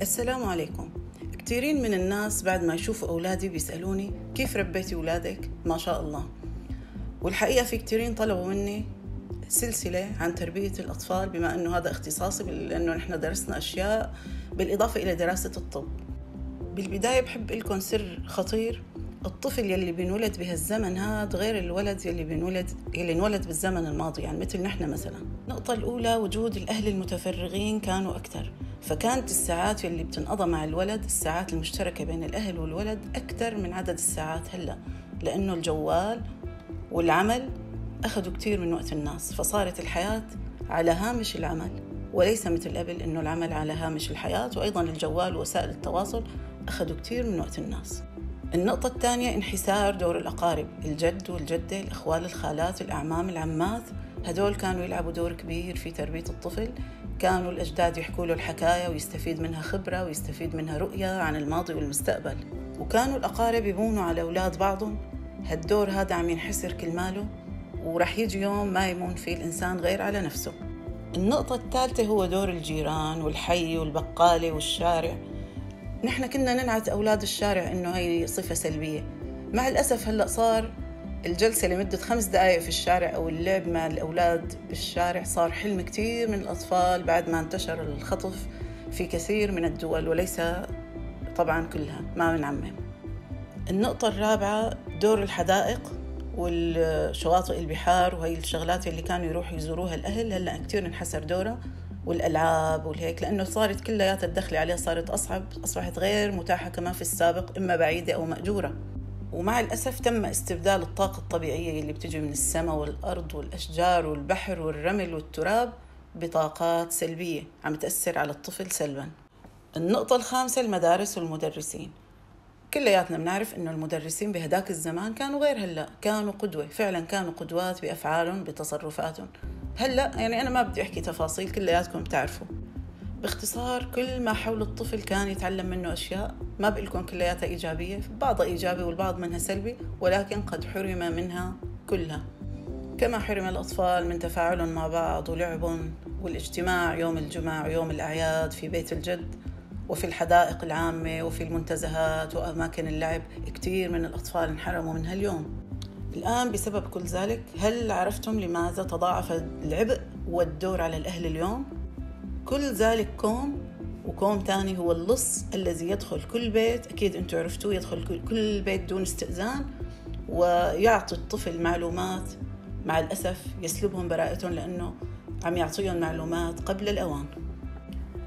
السلام عليكم. كثيرين من الناس بعد ما يشوفوا أولادي بيسألوني كيف ربيتي أولادك؟ ما شاء الله. والحقيقة في كثيرين طلبوا مني سلسلة عن تربية الأطفال بما أنه هذا اختصاصي لأنه نحن درسنا أشياء بالإضافة إلى دراسة الطب. بالبداية بحب لكم سر خطير. الطفل يلي بينولد بهالزمن هذا غير الولد يلي بينولد يلي انولد بالزمن الماضي يعني مثل نحن مثلا. النقطة الأولى وجود الأهل المتفرغين كانوا أكثر. فكانت الساعات يلي بتنقضى مع الولد الساعات المشتركة بين الأهل والولد أكثر من عدد الساعات هلأ لأنه الجوال والعمل أخذوا كثير من وقت الناس فصارت الحياة على هامش العمل وليس مثل قبل أنه العمل على هامش الحياة وأيضا الجوال ووسائل التواصل أخذوا كثير من وقت الناس. النقطة الثانية انحسار دور الأقارب الجد والجدة الأخوال الخالات الأعمام العمات. هدول كانوا يلعبوا دور كبير في تربية الطفل. كانوا الأجداد يحكوا له الحكاية ويستفيد منها خبرة ويستفيد منها رؤية عن الماضي والمستقبل. وكانوا الأقارب يبونوا على أولاد بعضهم. هالدور هذا عم ينحسر كل ماله ورح يجي يوم ما يمون فيه الإنسان غير على نفسه. النقطة الثالثة هو دور الجيران والحي والبقالة والشارع. نحن كنا ننعت أولاد الشارع إنه هي صفة سلبية. مع الأسف هلأ صار الجلسة لمدة خمس دقائق في الشارع أو اللعب مع الأولاد بالشارع صار حلم كثير من الأطفال بعد ما انتشر الخطف في كثير من الدول وليس طبعا كلها ما بنعمم النقطة الرابعة دور الحدائق والشواطئ البحار وهي الشغلات اللي كانوا يروحوا يزوروها الأهل. هلأ كثير انحسر دورها والألعاب والهيك لأنه صارت كلياتها الدخل عليها صارت أصعب أصبحت غير متاحة كما في السابق إما بعيدة أو مأجورة. ومع الأسف تم استبدال الطاقة الطبيعية اللي بتجي من السماء والأرض والأشجار والبحر والرمل والتراب بطاقات سلبية عم تأثر على الطفل سلبا. النقطة الخامسة المدارس والمدرسين. كلياتنا بنعرف إنه المدرسين بهداك الزمان كانوا غير هلأ كانوا قدوة فعلا كانوا قدوات بأفعالهم بتصرفاتهم. هلأ يعني أنا ما بدي أحكي تفاصيل كلياتكم بتعرفوا. باختصار كل ما حول الطفل كان يتعلم منه أشياء ما بقلكم كلياتها إيجابية بعضها إيجابي والبعض منها سلبي ولكن قد حرم منها كلها كما حرم الأطفال من تفاعلهم مع بعض ولعبهم والاجتماع يوم الجمعة ويوم الأعياد في بيت الجد وفي الحدائق العامة وفي المنتزهات وأماكن اللعب كثير من الأطفال انحرموا منها اليوم الآن بسبب كل ذلك هل عرفتم لماذا تضاعف العبء والدور على الأهل اليوم؟ كل ذلك كوم وكوم تاني هو اللص الذي يدخل كل بيت. أكيد أنتم عرفتوه يدخل كل بيت دون استئذان ويعطي الطفل معلومات. مع الأسف يسلبهم براءتهم لأنه عم يعطيهم معلومات قبل الأوان.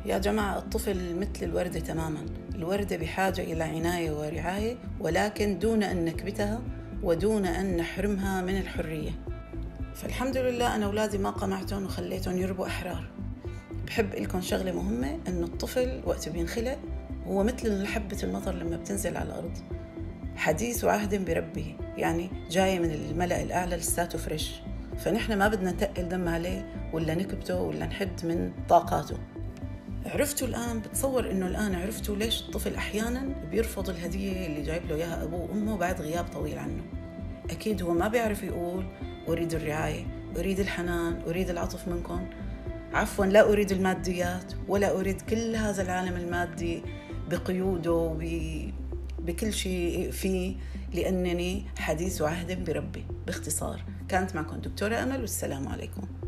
يا جماعة الطفل مثل الوردة تماما. الوردة بحاجة إلى عناية ورعاية ولكن دون أن نكبتها ودون أن نحرمها من الحرية. فالحمد لله أنا أولادي ما قمعتهم وخليتهم يربوا أحرار. بحب لكم شغلة مهمة إنه الطفل وقت بينخلق هو مثل حبة المطر لما بتنزل على الأرض. حديث وعهد بربه يعني جاي من الملأ الأعلى لساته فريش. فنحن ما بدنا نتقل دم عليه ولا نكبته ولا نحد من طاقاته. عرفتوا الآن بتصور إنه الآن عرفتوا ليش الطفل أحيانا بيرفض الهدية اللي جايب له إياها أبوه وأمه بعد غياب طويل عنه. أكيد هو ما بيعرف يقول أريد الرعاية أريد الحنان أريد العطف منكم. عفوا لا أريد الماديات ولا أريد كل هذا العالم المادي بقيوده بكل شيء فيه لأنني حديث عهد بربي باختصار. كانت معكم دكتورة أمل والسلام عليكم.